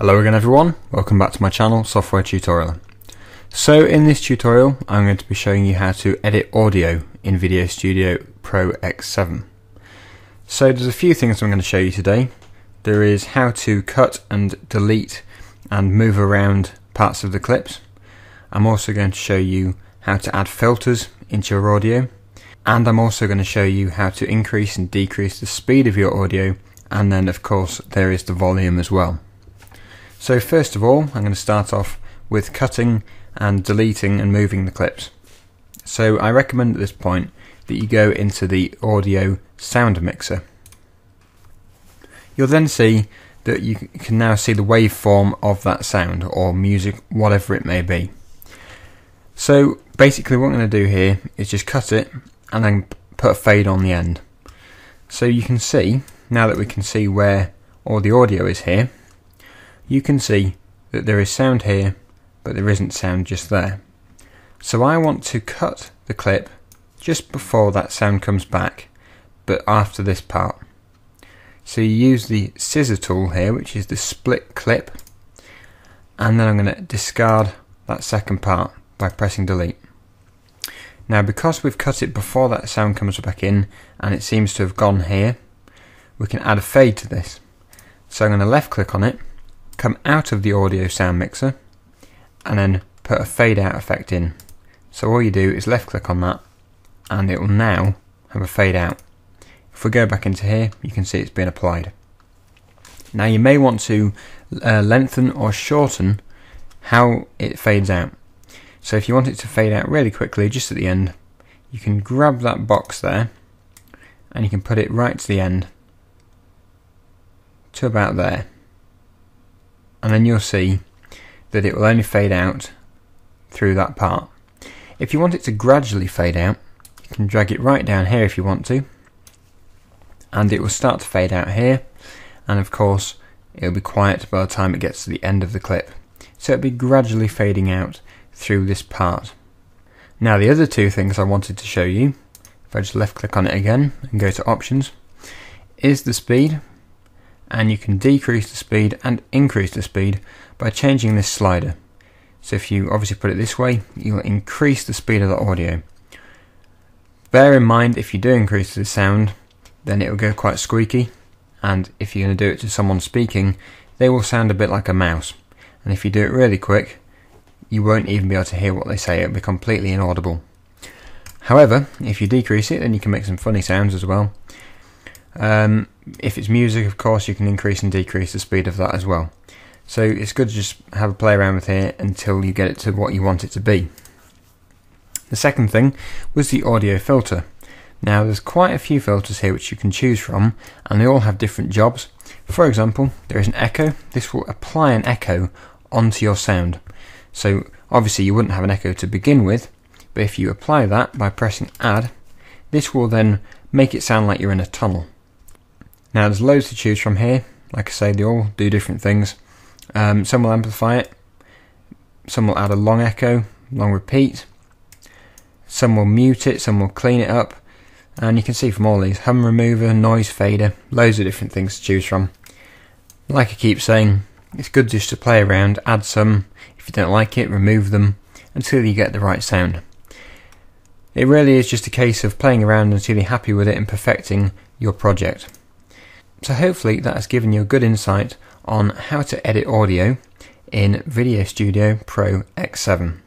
Hello again everyone, welcome back to my channel Software Tutorial. So in this tutorial I'm going to be showing you how to edit audio in VideoStudio Pro X7. So there's a few things I'm going to show you today. There is how to cut and delete and move around parts of the clips. I'm also going to show you how to add filters into your audio and I'm also going to show you how to increase and decrease the speed of your audio and then of course there is the volume as well. So first of all, I'm going to start off with cutting and deleting and moving the clips. So I recommend at this point that you go into the audio sound mixer. You'll then see that you can now see the waveform of that sound or music, whatever it may be. So basically what I'm going to do here is just cut it and then put a fade on the end. So you can see, now that we can see where all the audio is here, you can see that there is sound here, but there isn't sound just there. So I want to cut the clip just before that sound comes back, but after this part. So you use the scissor tool here, which is the split clip, and then I'm going to discard that second part by pressing delete. Now because we've cut it before that sound comes back in and it seems to have gone here, we can add a fade to this. So I'm going to left click on it come out of the audio sound mixer and then put a fade out effect in. So all you do is left click on that and it will now have a fade out. If we go back into here, you can see it's been applied. Now you may want to uh, lengthen or shorten how it fades out. So if you want it to fade out really quickly, just at the end, you can grab that box there and you can put it right to the end to about there and then you'll see that it will only fade out through that part. If you want it to gradually fade out, you can drag it right down here if you want to, and it will start to fade out here, and of course it'll be quiet by the time it gets to the end of the clip. So it'll be gradually fading out through this part. Now the other two things I wanted to show you, if I just left click on it again and go to options, is the speed and you can decrease the speed and increase the speed by changing this slider. So if you obviously put it this way, you'll increase the speed of the audio. Bear in mind if you do increase the sound, then it will go quite squeaky, and if you're going to do it to someone speaking, they will sound a bit like a mouse. And if you do it really quick, you won't even be able to hear what they say, it'll be completely inaudible. However, if you decrease it, then you can make some funny sounds as well. Um, if it's music, of course, you can increase and decrease the speed of that as well. So it's good to just have a play around with here until you get it to what you want it to be. The second thing was the audio filter. Now there's quite a few filters here which you can choose from and they all have different jobs. For example, there is an echo. This will apply an echo onto your sound. So obviously you wouldn't have an echo to begin with, but if you apply that by pressing add, this will then make it sound like you're in a tunnel. Now there's loads to choose from here. Like I say, they all do different things. Um, some will amplify it, some will add a long echo, long repeat, some will mute it, some will clean it up, and you can see from all these hum remover, noise fader, loads of different things to choose from. Like I keep saying, it's good just to play around, add some, if you don't like it, remove them until you get the right sound. It really is just a case of playing around until you're happy with it and perfecting your project. So hopefully that has given you a good insight on how to edit audio in VideoStudio Pro X7.